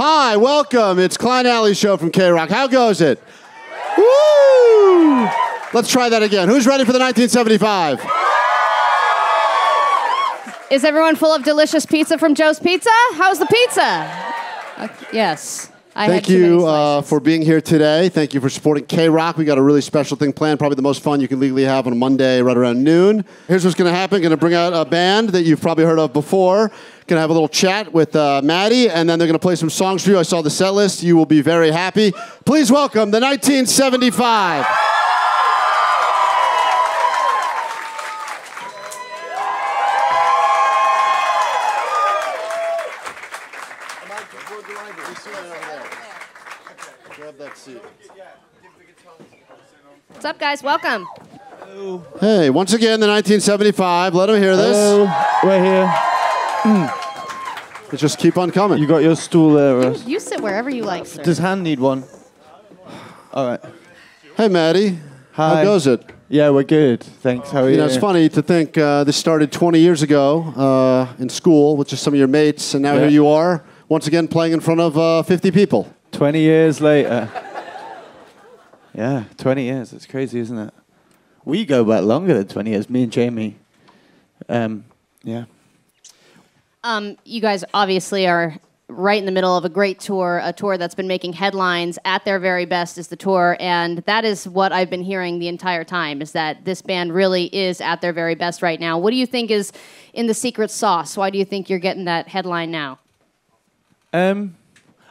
Hi, welcome. It's Klein Ally Show from KROQ. How goes it? Woo! Let's try that again. Who's ready for the 1975? Is everyone full of delicious pizza from Joe's Pizza? How's the pizza? Uh, yes. I Thank you uh, for being here today. Thank you for supporting KROQ. We got a really special thing planned, probably the most fun you can legally have on a Monday right around noon. Here's what's going to happen. Going to bring out a band that you've probably heard of before. Going to have a little chat with uh, Matty, and then they're going to play some songs for you. I saw the set list. You will be very happy. Please welcome the 1975. What's up, guys? Welcome. Hey, once again, the 1975. Let them hear this. Hello, we're here. Let's just keep on coming. You got your stool there, Ross. You sit wherever you like, sir. Does Hann need one? All right. Hey, Matty. Hi. How goes it? Yeah, we're good. Thanks. How are you? You know, it's funny to think uh, this started 20 years ago uh, in school with just some of your mates, and now Yeah. here you are, once again playing in front of uh, 50 people. 20 years later. Yeah, 20 years. It's crazy, isn't it? We go back longer than 20 years, me and Jamie. Um, yeah. Um, you guys obviously are right in the middle of a great tour, a tour that's been making headlines at their very best is the tour, and that is what I've been hearing the entire time is that this band really is at their very best right now. What do you think is in the secret sauce? Why do you think you're getting that headline now? Um,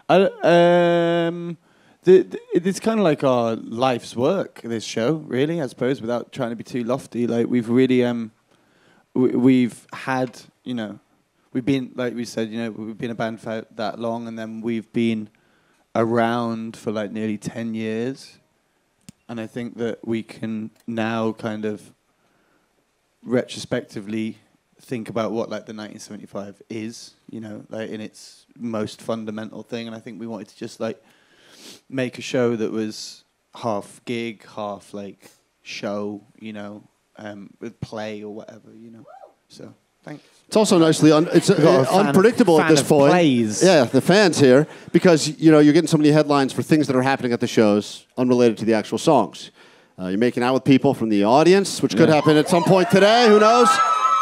I, um, the, the, it's kind of like our life's work. This show, really, I suppose, without trying to be too lofty. Like we've really, um, we, we've had, you know, we've been like we said, you know, we've been a band for that long, and then we've been around for like nearly ten years, and I think that we can now kind of retrospectively think about what like the 1975 is, you know, like in its most fundamental thing. And I think we wanted to just like make a show that was half gig, half like show, you know, um, with play or whatever, you know. So thanks. It's also nicely un- it's uh, got a fan- unpredictable at this point. plays. Yeah, the fans here because you know you're getting so many headlines for things that are happening at the shows unrelated to the actual songs. Uh, you're making out with people from the audience, which could happen at some point today. Who knows?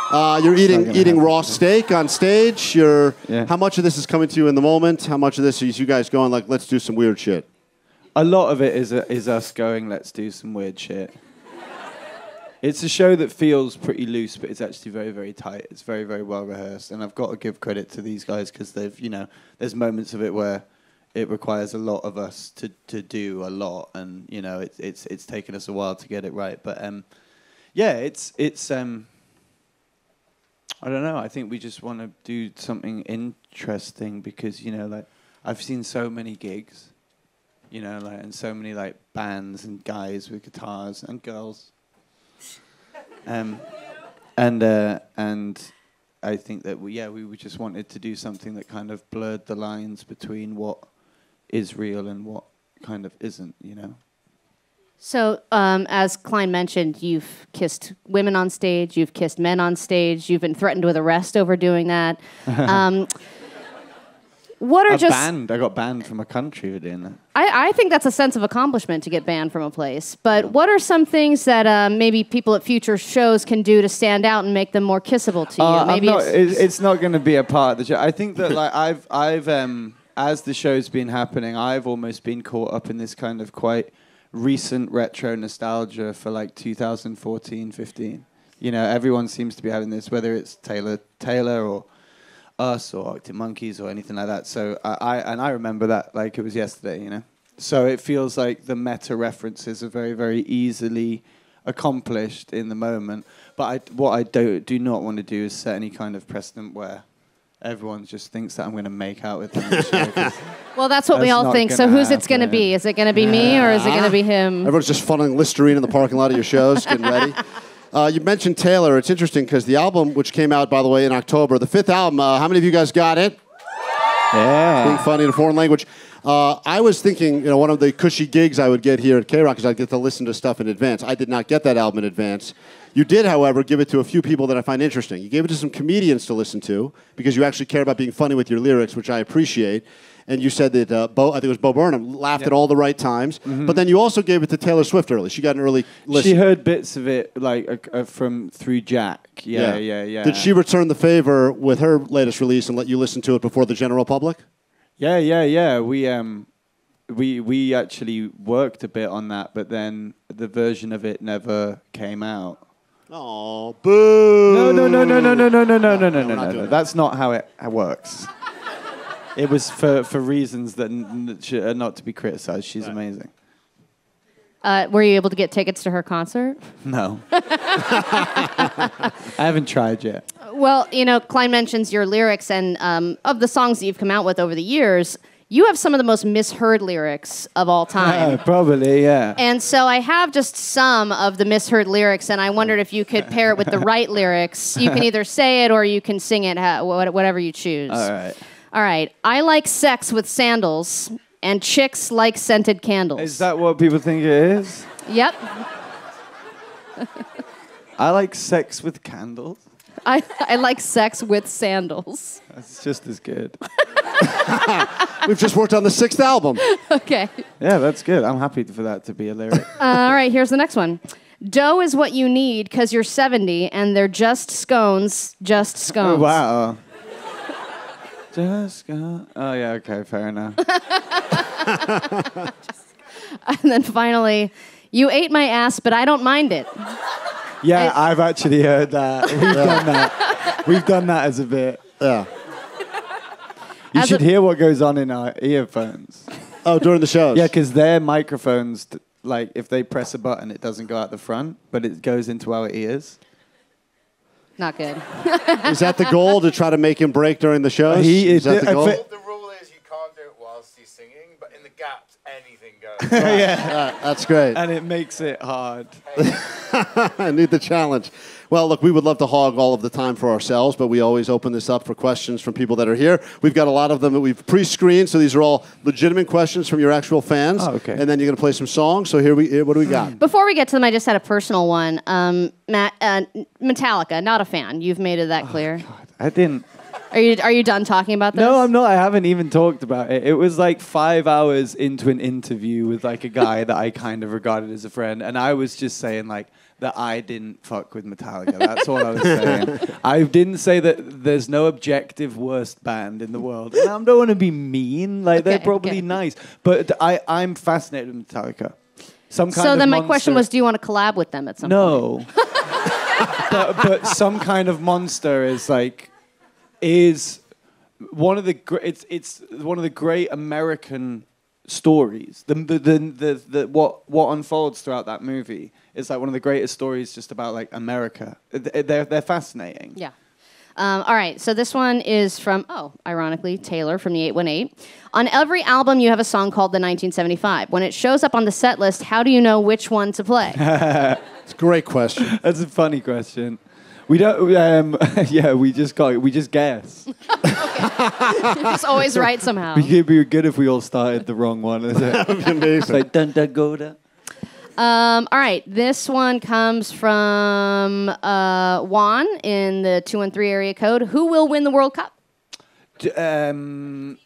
Uh, you're eating eating happen. raw steak on stage. You're Yeah. how much of this is coming to you in the moment? How much of this is you guys going like, let's do some weird shit? A lot of it is is us going, let's do some weird shit. It's a show that feels pretty loose, but it's actually very, very tight. It's very, very well rehearsed, and I've got to give credit to these guys because they've, you know, there's moments of it where it requires a lot of us to, to do a lot, and you know, it's it's it's taken us a while to get it right. But um, yeah, it's it's um, I don't know. I think we just want to do something interesting because you know, like I've seen so many gigs you know, like and so many like bands and guys with guitars and girls. Um, and uh, and I think that we, yeah, we just wanted to do something that kind of blurred the lines between what is real and what kind of isn't, you know. So, um, as Klein mentioned, you've kissed women on stage, you've kissed men on stage, you've been threatened with arrest over doing that. Um, what are I just banned. I got banned from a country for doing that. I, I think that's a sense of accomplishment to get banned from a place. But what are some things that uh, maybe people at future shows can do to stand out and make them more kissable to you? Uh, maybe not, it's- it's, it's not going to be a part of the show. I think that like I've I've um as the show's been happening, I've almost been caught up in this kind of quite recent retro nostalgia for like 2014, 15. You know, everyone seems to be having this, whether it's Taylor Taylor or us or Arctic Monkeys or anything like that. So I, I and I remember that like it was yesterday. You know, so it feels like the meta references are very very easily accomplished in the moment. But I, what I do do not want to do is set any kind of precedent where everyone just thinks that I'm going to make out with them. on the show, 'cause well, that's what we all think. So, who's it's going to be? Is it going to be me or is it going to be uh-huh. him? Everyone's just funneling Listerine in the parking lot of your shows, getting ready. Uh, you mentioned Taylor. It's interesting because the album, which came out, by the way, in October, the fifth album, uh, how many of you guys got it? Being yeah. funny in a foreign language. Uh, I was thinking, you know, one of the cushy gigs I would get here at KROQ is I'd get to listen to stuff in advance. I did not get that album in advance. You did, however, give it to a few people that I find interesting. You gave it to some comedians to listen to because you actually care about being funny with your lyrics, which I appreciate. And you said that uh, Bo, I think it was Bo Burnham, laughed at all the right times. But then you also gave it to Taylor Swift early. She got an early listen. She heard bits of it like uh, uh, from through Jack. Yeah, yeah, yeah. Did she return the favor with her latest release and let you listen to it before the general public? Yeah, yeah, yeah. We um, we we actually worked a bit on that, but then the version of it never came out. Oh, boo! No, no, no, no, no, no, no, no, no, no, no, no, no, doing no. that. That's not how it works. It was for, for reasons that n- n- are not to be criticized. She's amazing. Uh, were you able to get tickets to her concert? No. I haven't tried yet. Well, you know, Klein mentions your lyrics, and um, of the songs that you've come out with over the years, you have some of the most misheard lyrics of all time. Uh, probably, yeah. And so I have just some of the misheard lyrics, and I wondered if you could pair it with the right lyrics. You can either say it or you can sing it, ha- wha- whatever you choose. All right. All right. I like sex with sandals, and chicks like scented candles. Is that what people think it is? Yep. I like sex with candles. I, I like sex with sandals. That's just as good. We've just worked on the sixth album. Okay. Yeah, that's good. I'm happy for that to be a lyric. Uh, all right, here's the next one. Dough is what you need because you're 70 and they're just scones, just oh, scones. wow. Just go. Oh, yeah, okay, fair enough. And then finally, you ate my ass, but I don't mind it. Yeah, I- I've actually heard that. We've done that. We've done that as a bit. Yeah. You As should a- hear what goes on in our earphones. Oh, during the shows. Yeah, because their microphones, t- like, if they press a button, it doesn't go out the front, but it goes into our ears. Not good. Is that the goal to try to make him break during the shows? He- is that the I uh, goal? thi- The rule is you can't do it whilst he's singing, but in the gaps, anything goes. Yeah, that's great. And it makes it hard. I need the challenge. Well, look, we would love to hog all of the time for ourselves, but we always open this up for questions from people that are here. We've got a lot of them that we've pre-screened, so these are all legitimate questions from your actual fans. Oh, okay. And then you're going to play some songs. So here we, here, what do we got? Before we get to them, I just had a personal one. Um, Matt, uh, Metallica, not a fan. You've made it that clear. I didn't. Are you are you done talking about this? No, I'm not. I haven't even talked about it. It was like five hours into an interview with like a guy that I kind of regarded as a friend, and I was just saying like that I didn't fuck with Metallica. That's all I was saying. I didn't say that there's no objective worst band in the world. And I don't want to be mean. Like they're probably okay. nice, but I I'm fascinated with Metallica. Some kind So of then my monster- question was, do you want to collab with them at some point? no. but but some kind of monster is like is one of the gr- it's it's one of the great American stories. The the the, the, the what what unfolds throughout that movie is like one of the greatest stories just about like America. They're they're fascinating. Yeah. Um, all right, so this one is from, oh, ironically, Taylor from the 818. On every album, you have a song called the 1975. When it shows up on the set list, how do you know which one to play? It's a great question. That's a funny question. We don't. Um, yeah, we just got. We just guess. it's always right somehow. It'd be good if we all started the wrong one. Is it? That'd be amazing. It's like dun dun go da. Um, all right, this one comes from uh, Juan in the 213 area code. Who will win the World Cup? D- Um,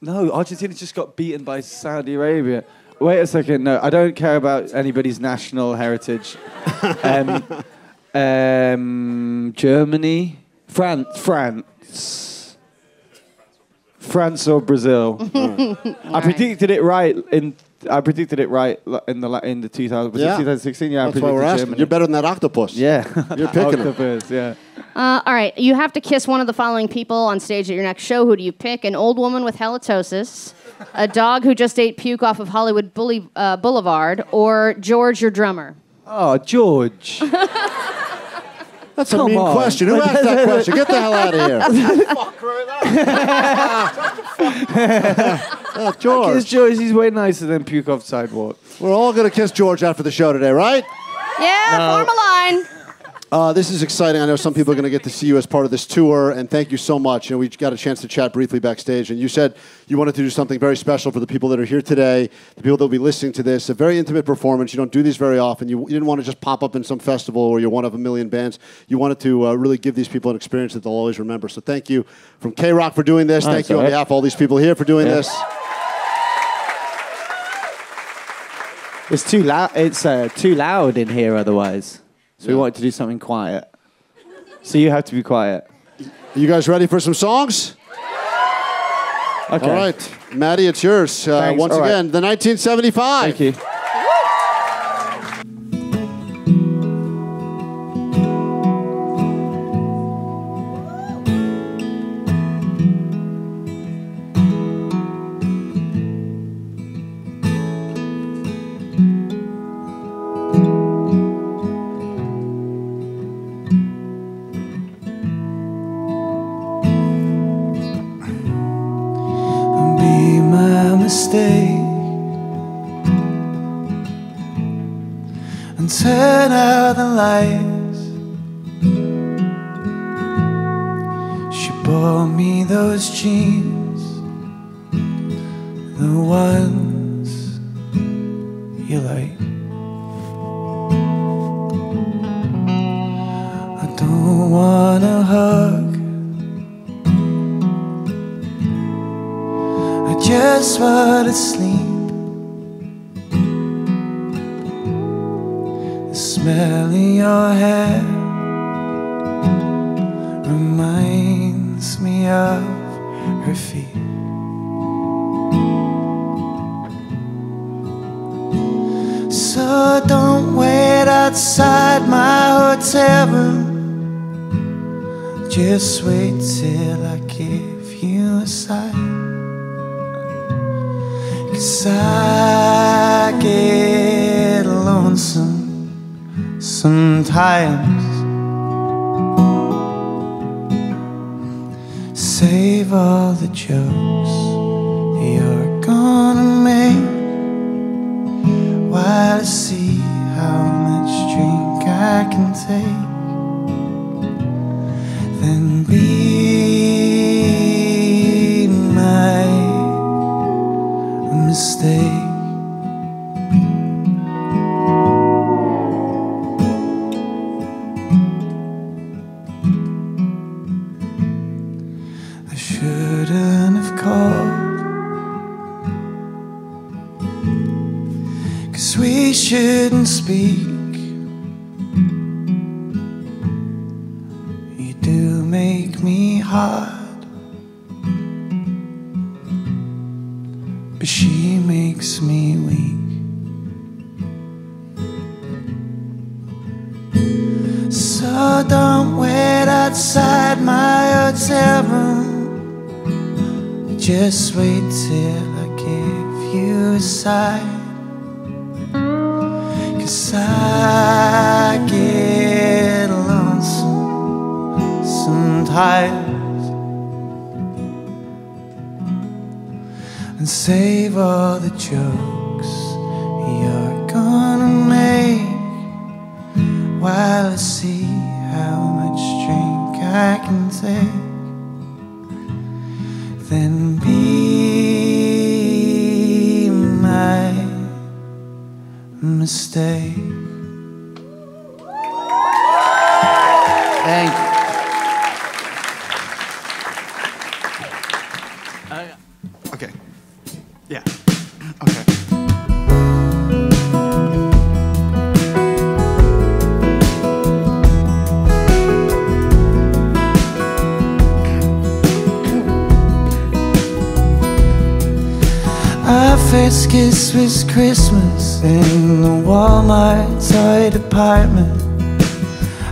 no, Argentina just got beaten by Saudi Arabia. Wait a second. No, I don't care about anybody's national heritage. um, um, Germany, France, France, France or Brazil. I predicted it right in. I predicted it right in the la- in the 2000. Was Yeah. it 2016? Yeah, I That's why we're asking. Germany. You're better than that octopus. Yeah, You're picking 'em. Octopus, Yeah. Uh, all right, you have to kiss one of the following people on stage at your next show. Who do you pick? An old woman with halitosis, a dog who just ate puke off of Hollywood Bully, uh, Boulevard, or George, your drummer? Oh, George. That's a mean on. question. Who asked that question? Get the hell out of here. Fuck wrote that. Oh, Kiss George. George. He's way nicer than puke off sidewalk. We're all going to kiss George after the show today, right? Yeah, No. form a line. Uh, this is exciting. I know some people are going to get to see you as part of this tour, and thank you so much. You know, we got a chance to chat briefly backstage, and you said you wanted to do something very special for the people that are here today, the people that will be listening to this. A very intimate performance. You don't do these very often. You, you didn't want to just pop up in some festival where you're one of a million bands. You wanted to uh, really give these people an experience that they'll always remember. So thank you from KROQ for doing this. Oh, thank it's you on all right. behalf of all these people here for doing Yeah. this. It's too loud. It's uh, too loud in here otherwise. So we wanted to do something quiet. So you have to be quiet. You guys ready for some songs? Okay. All right, Matty, it's yours. Uh, Thanks. once All right. again, the 1975. Thank you. Turn out the lights. She bought me those jeans, the ones you like. I don't wanna hug. I just want to sleep. Reminds me of her feet. So don't wait outside my hotel room. Just wait till I give you a sign. Cause I get lonesome sometimes. Save all the jokes you're gonna make while I see how much drink I can take. Then be shouldn't speak. You do make me hard. but she makes me weak. So don't wait outside my hotel room. Just wait till I give you a sign. Save all the jokes you're gonna make while I see how much drink I can take. Then be my mistake. Kiss was Christmas in the Walmart toy department.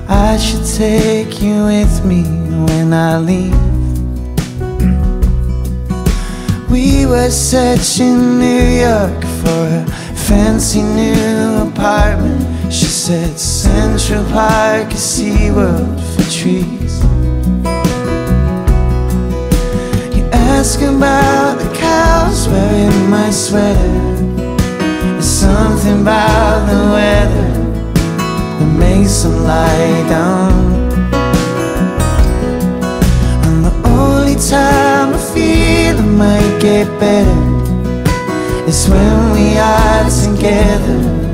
I should take you with me when I leave. We were searching New York for a fancy new apartment. She said Central Park is SeaWorld for trees. You ask about the cows wearing my sweater. There's something about the weather that makes some lie down. And the only time I feel it might get better is when we are together.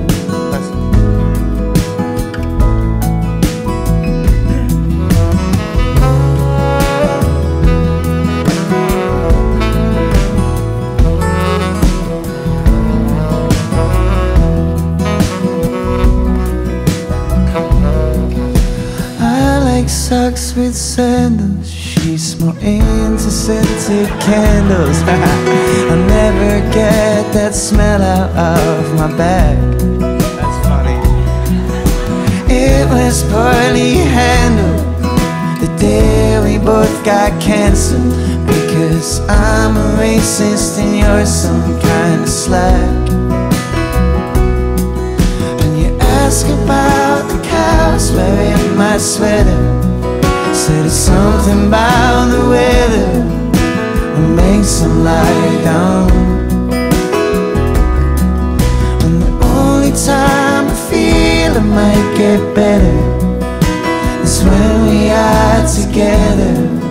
With sandals. She's more into scented candles. I never get that smell out of my bag. That's funny. It was poorly handled the day we both got canceled because I'm a racist and you're some kind of slack. And you ask about the cows wearing my sweater. Said it's something about the weather that makes them lie down. And the only time I feel it might get better is when we are together.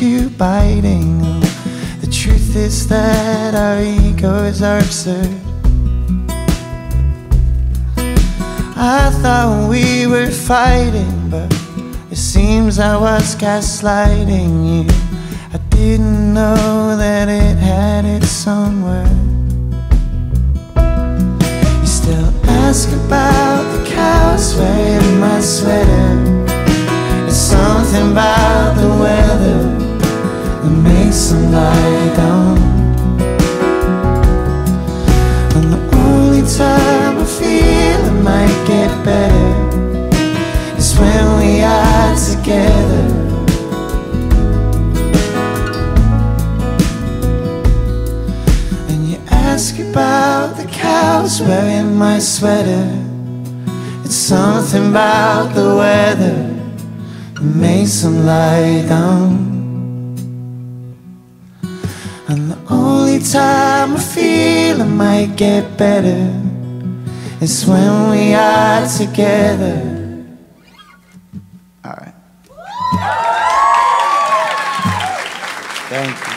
You biting. The truth is that our egos are absurd. I thought we were fighting, but it seems I was gaslighting you. I didn't know that it had its own word. You still ask about the cows wearing my sweater. It's something about the weather them lie down. And the only time I feel it might get better is when we are together. And you ask about the cows wearing my sweater. It's something about the weather that makes them lie down. Time I feel it might get better is when we are together. All right. Thank you.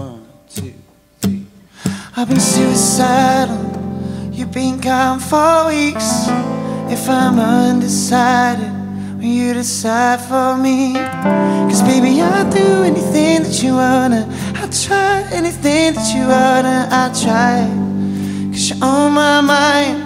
One, two, three. I've been suicidal. You've been gone for weeks. If I'm undecided, you decide for me? Cause baby, I'll do anything that you wanna. I'll try anything that you wanna. I'll try. Cause you're on my mind.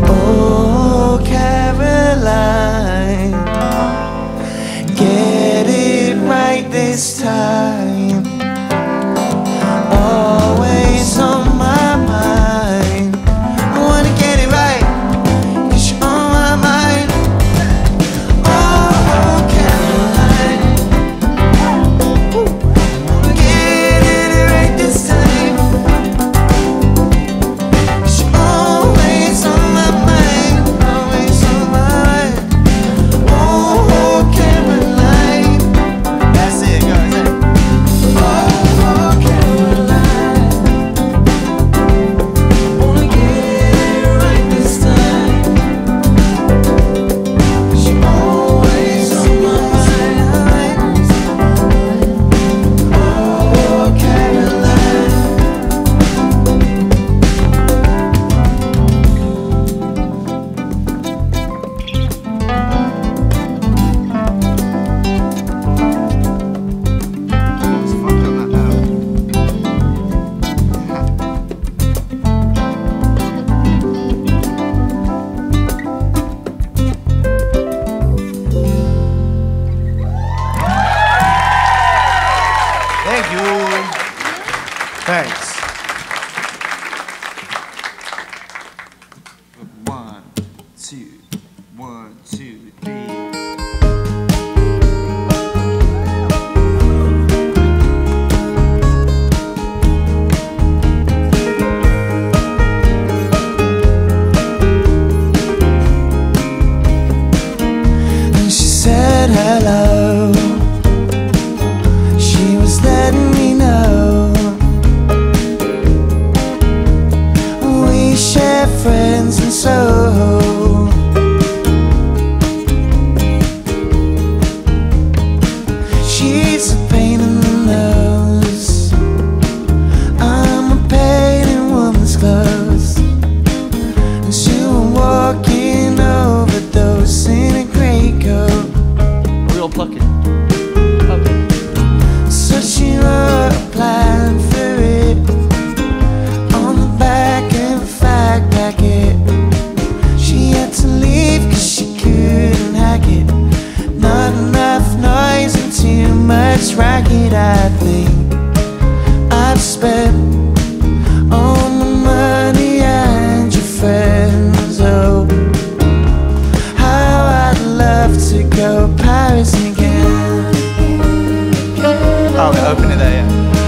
Oh, okay, open it there,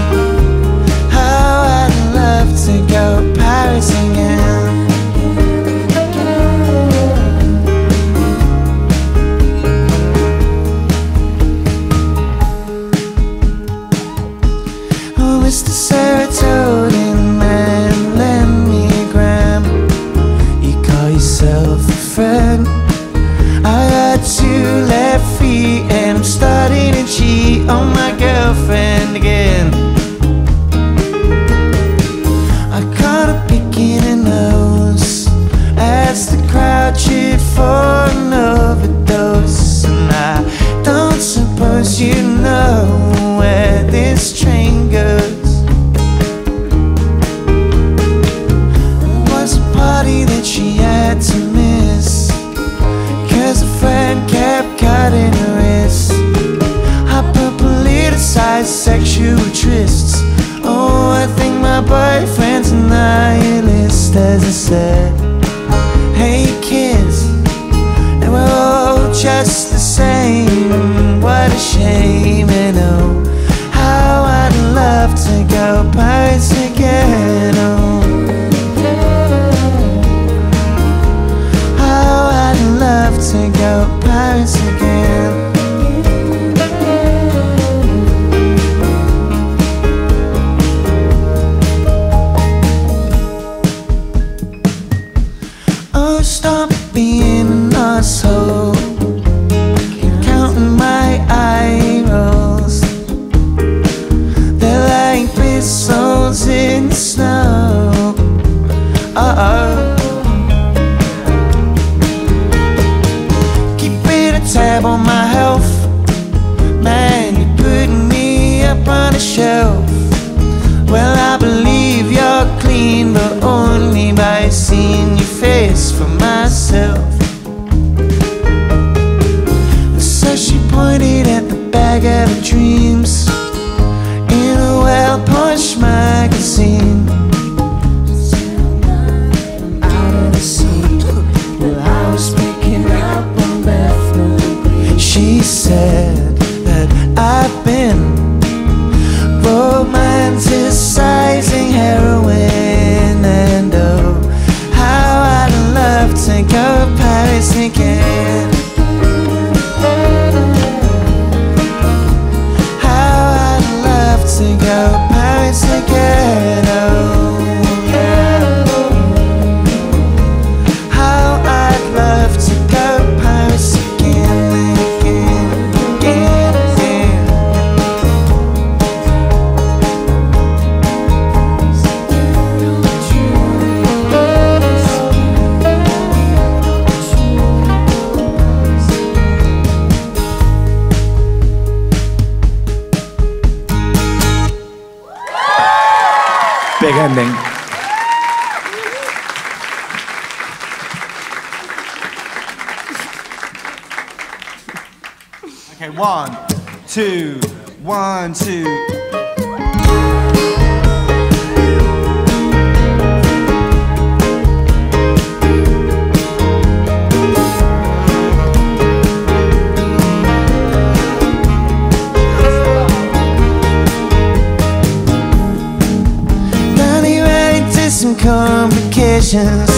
complications.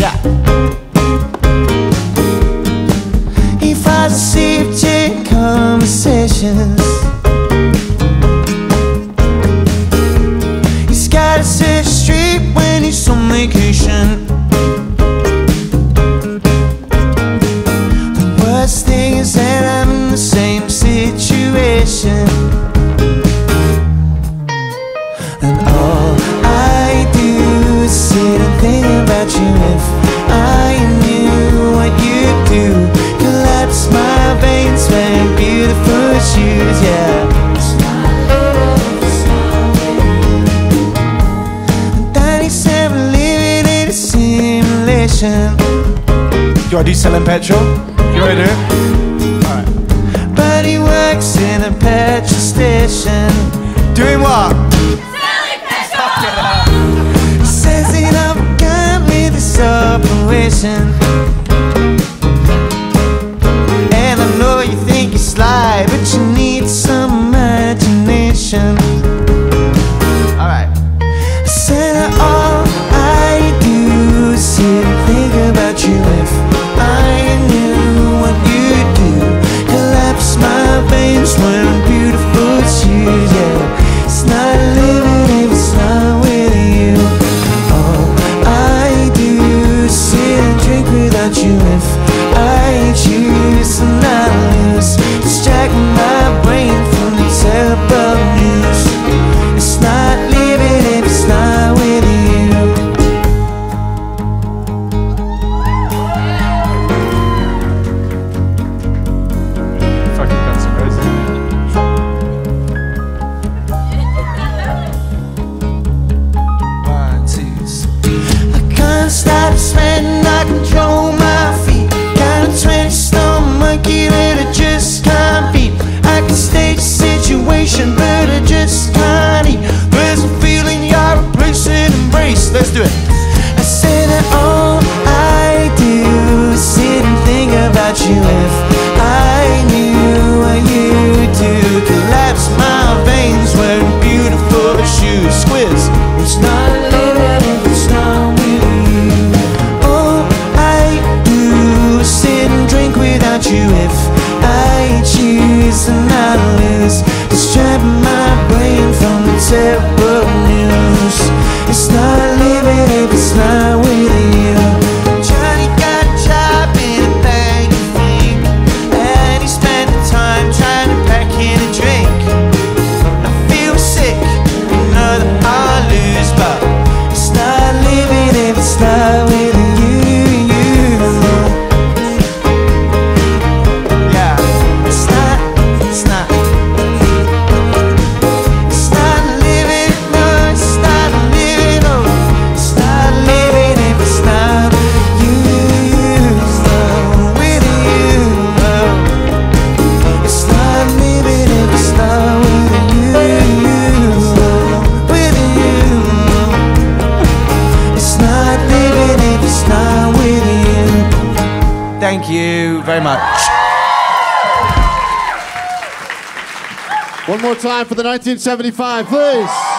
Yeah. If I see conversations. do selling petrol? You ready to Alright. But he works in a petrol station. Doing what? Selling petrol! Says he done got me this operation. 1975, please.